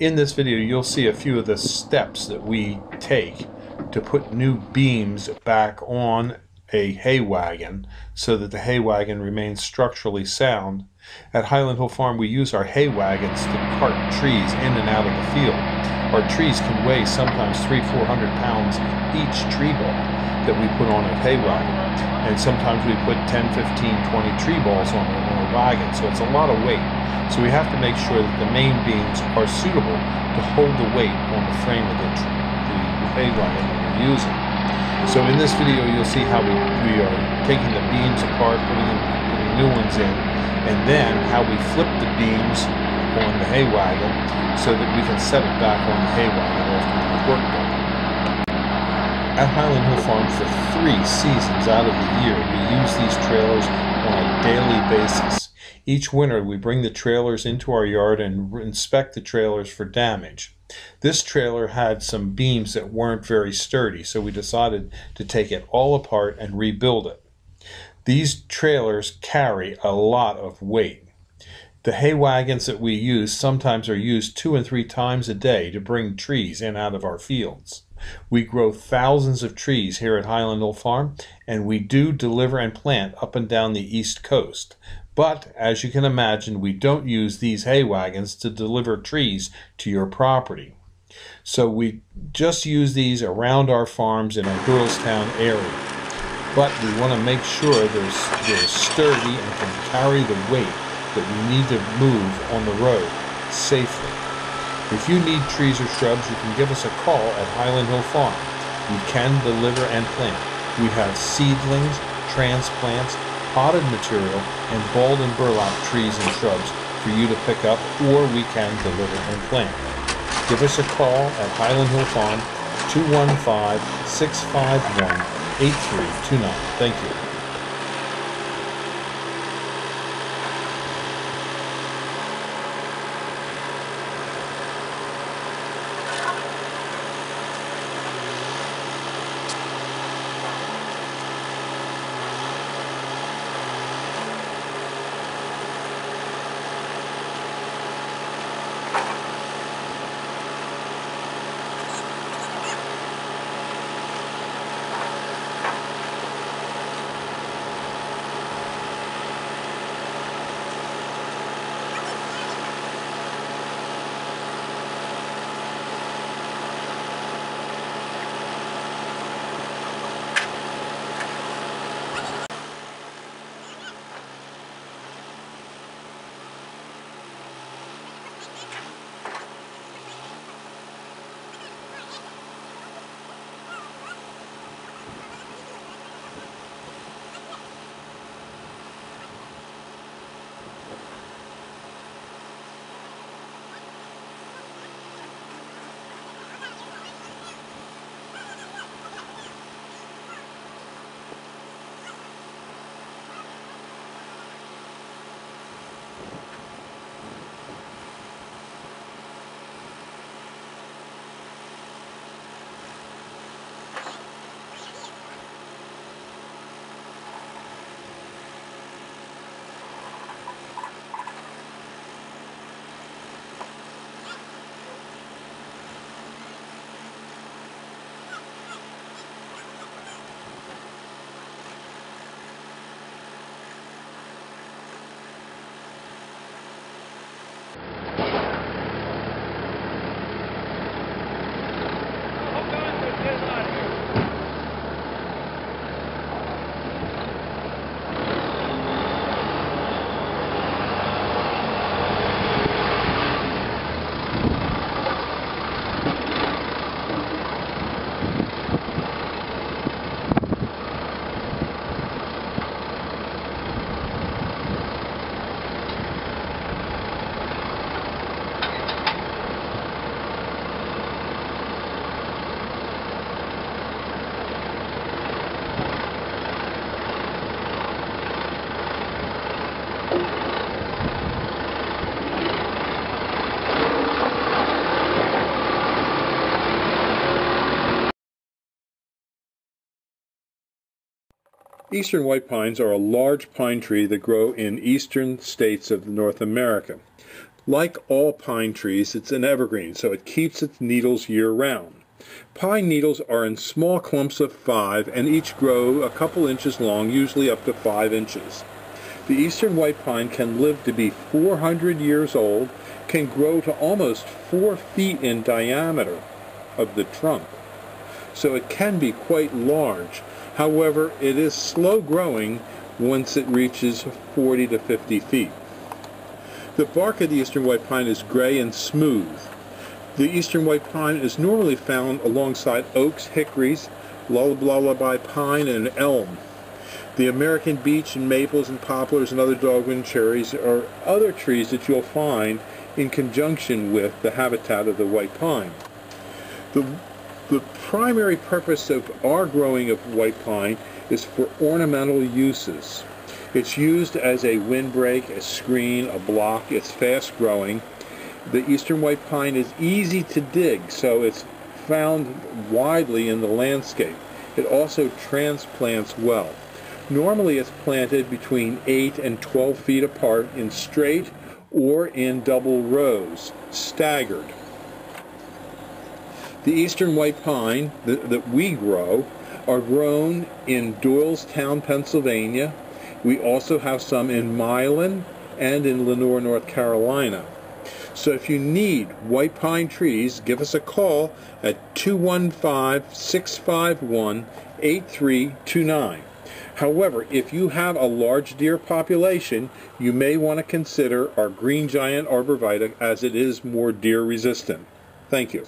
In this video, you'll see a few of the steps that we take to put new beams back on a hay wagon so that the hay wagon remains structurally sound. At Highland Hill Farm, we use our hay wagons to cart trees in and out of the field. Our trees can weigh sometimes three, four hundred pounds each tree ball that we put on a hay wagon. And sometimes we put 10, 15, 20 tree balls on a, wagon, so it's a lot of weight. So we have to make sure that the main beams are suitable to hold the weight on the frame of the, the hay wagon that we're using. So in this video, you'll see how we, we are taking the beams apart, putting, putting new ones in, and then how we flip the beams on the hay wagon so that we can set it back on the hay wagon after the work done. At Highland Hill Farm for three seasons out of the year, we use these trailers on a daily basis. Each winter, we bring the trailers into our yard and inspect the trailers for damage. This trailer had some beams that weren't very sturdy, so we decided to take it all apart and rebuild it. These trailers carry a lot of weight. The hay wagons that we use sometimes are used two and three times a day to bring trees in out of our fields. We grow thousands of trees here at Highland Hill Farm, and we do deliver and plant up and down the East Coast. But as you can imagine, we don't use these hay wagons to deliver trees to your property. So we just use these around our farms in our Doylestown area. But we want to make sure they're, they're sturdy and can carry the weight that we need to move on the road safely. If you need trees or shrubs, you can give us a call at Highland Hill Farm. We can deliver and plant. We have seedlings, transplants, potted material, and balled and burlap trees and shrubs for you to pick up, or we can deliver and plant. Give us a call at Highland Hill Farm, 215 651 8329. Thank you. Eastern white pines are a large pine tree that grow in eastern states of North America. Like all pine trees, it's an evergreen, so it keeps its needles year round. Pine needles are in small clumps of five and each grow a couple inches long, usually up to five inches. The eastern white pine can live to be 400 years old, can grow to almost four feet in diameter of the trunk. So it can be quite large. However, it is slow growing once it reaches 40 to 50 feet. The bark of the eastern white pine is gray and smooth. The eastern white pine is normally found alongside oaks, hickories, loblolly pine, and elm. The American beech and maples and poplars and other dogwood cherries are other trees that you'll find in conjunction with the habitat of the white pine. The, the primary purpose of our growing of white pine is for ornamental uses. It's used as a windbreak, a screen, a block. It's fast growing. The eastern white pine is easy to dig, so it's found widely in the landscape. It also transplants well. Normally it's planted between 8 and 12 feet apart in straight or in double rows, staggered. The eastern white pine that, that we grow are grown in Doylestown, Pennsylvania. We also have some in Milan and in Lenoir, North Carolina. So if you need white pine trees, give us a call at 215-651-8329. However, if you have a large deer population, you may want to consider our green giant arborvitae as it is more deer resistant. Thank you.